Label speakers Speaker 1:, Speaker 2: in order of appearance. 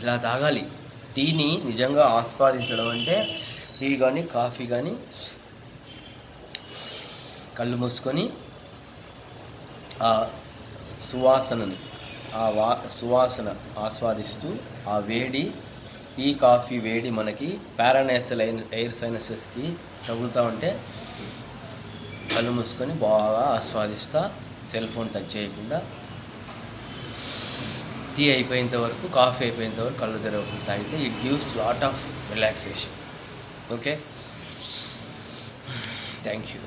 Speaker 1: ఇలా తాగాలి. టీని నిజంగా ఆస్వాదించడం అంటే టీ కానీ కాఫీ కానీ కళ్ళు మూసుకొని ఆ సువాసనని ఆ వా సువాసన ఆస్వాదిస్తూ ఆ వేడి ఈ కాఫీ వేడి మనకి పారానేసల్ ఎయిర్ సైనసెస్కి తగులుతూ ఉంటే కళ్ళు మూసుకొని బాగా ఆస్వాదిస్తా. సెల్ ఫోన్ టచ్ చేయకుండా. టీ అయిపోయేంత వరకు కాఫీ అయిపోయేంత వరకు కళ్ళు తెరవకుండా తాగితే it gives lot of relaxation okay thank you